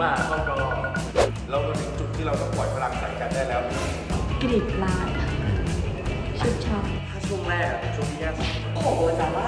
บ้าเข้ากอเรามาถึงจุดที่เราต้องปล่อยพลังใส่กันได้แล้วกรีดลายชุดช็อปถ้าช่วงแรกช่วงที่ยากโอ้โหแต่ว่า